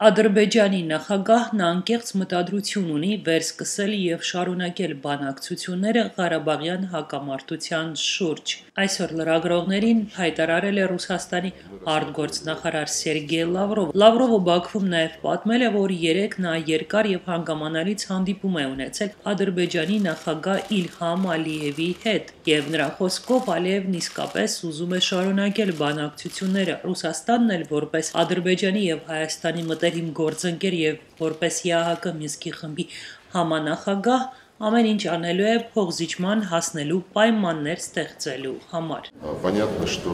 Ադրբեջանի նախագահն անկեղծ մտադրություն ունի վերսկսել եւ շարունակել բանակցությունները Ղարաբաղյան հակամարտության շուրջ։ Այսօր լրագրողներին հայտարարել է Ռուսաստանի արտգործնախարար Սերգեյ Լավրով։ Լավրովը Բաքվում նաեւ պատմել է, որ երեք նա երկար եւ հանգամանալից հանդիպում է ունեցել Ադրբեջանի նախագահ Իլհամ Ալիևի հետ, եւ նրա խոսքով Ալիևն իսկապես ուզում է շարունակել բանակցությունները։ Ռուսաստանն էլ որպես Ադրբեջանի եւ Հայաստանի մտերիմ գործընկեր եւ որպես ԵԱՀԿ Մինսկի խմբի համանախագահ ամեն ինչ անելու է փոխզիջման հասնելու պայմաններ ստեղծելու համար։ Понятно, что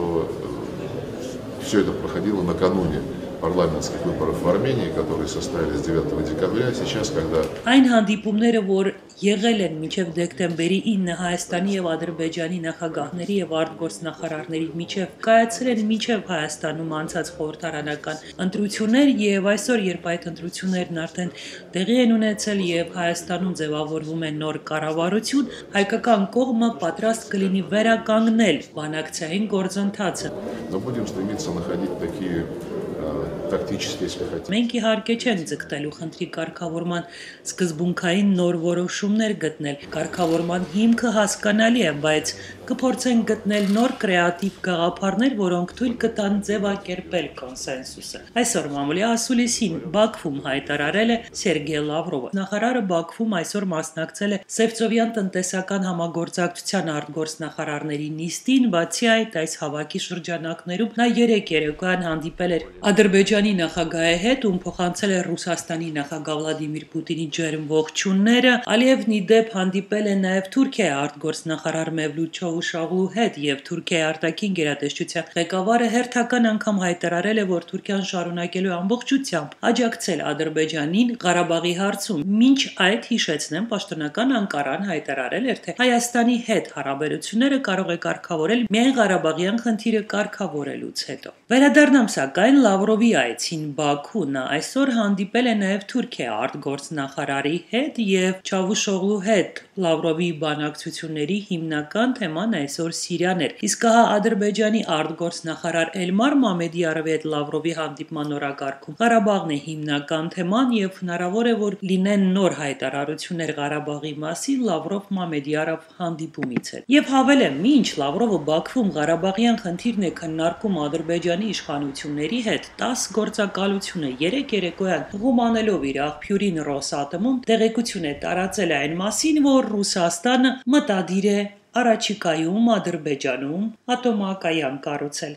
все это проходило накануне парламентских выборов в Армении, которые состоялись 9 декабря, сейчас, когда... Այն հանդիպումները, որ եղել են մինչև դեկտեմբերի 9 Հայաստանի եւ Ադրբեջանի նախագահների եւ արտգործնախարարների միջև կայացել են մինչև Հայաստանում անցած խորհրդարանական ընտրություններ եւ այսօր, երբ այդ ընտրություններն արդեն տեղի են ունեցել եւ Հայաստանում ձևավորվում է նոր կառավարություն, հայկական կողմը պատրաստ կլինի վերականգնել բանակցային գործընթացը։ Но будем стремиться находить такие тактически, если хотите. Մենք իհարկե չենք ձգտելու խնդրի կարգավորման սկզբունքային նոր որոշումներ գտնել։ Կարգավորման հիմքը հասկանալի է, բայց կփորձենք գտնել նոր կրեատիվ գաղափարներ, որոնք թույլ կտան ձևակերպել կոնսենսուսը։ Այսօր մամուլի ասուլիսին Բաքվում հայտարարել է Սերգեյ Լավրովը։ Նախարարը Բաքվում այսօր մասնակցել է Սևծովյան տնտեսական համագործակցության արտգործնախարարների նիստին, բացի այդ այս հավաքի շրջանակներում նա երեք երեկոյան հանդիպել էր Ադրբեջանի նախագահի հետ, ում փոխանցել է Ռուսաստանի նախագահ Վլադիմիր Պուտինի ջերմ ողջունները, Ալիևն ի դեպ հանդիպել է նաև Թուրքիայի արտգործնախարար Մևլութ Չավուշօղլու հետ եւ Թուրքիայի արտաքին գերատեսչության ղեկավարը հերթական անգամ հայտարարել է, որ Թուրքիան շարունակելու ամբողջությամբ աջակցել Ադրբեջանին Ղարաբաղի հարցում։ Մինչ այդ հիշեցնեմ, պաշտոնական Անկարան հայտարարել էր, թե Հայաստանի հետ հարաբերությունները կարող է կարգավորել միայն Ղարաբաղյան խնդիրը կարգավորելուց հետո։ Վերադառնամ սակայն Լավրովի այցին Բաքու նա այսօր հանդիպել է նաև Թուրքիա արտգործնախարարի հետ եւ Չավուշօղլու հետ։ Լավրովի բանակցությունների հիմնական թեման այսօր Սիրիան էր։ Իսկ հա Ադրբեջանի արտգործնախարար Էլմար Մամեդիարովի հետ Լավրովի հանդիպման օրակարգում Ղարաբաղն է հիմնական թեման եւ հնարավոր է որ լինեն նոր հայտարարություններ Ղարաբաղի մասին Լավրով Մամեդիարով հանդիպումից հետ։ Եվ հավելեմ, ինչ Լավրովը Բաքվում Ղարաբաղյան խնդիրն է քննարկում Ադրբեջանի իշխանությունների հետ 10 գործակալությունը 3 երեկոյան հղումանելով իր աղբյուրին Ռոսատոմում տեղեկություն է տարածել այն մասին, որ Ռուսաստանը մտադիր է առաջիկայում Ադրբեջանում ատոմակայան կառուցել։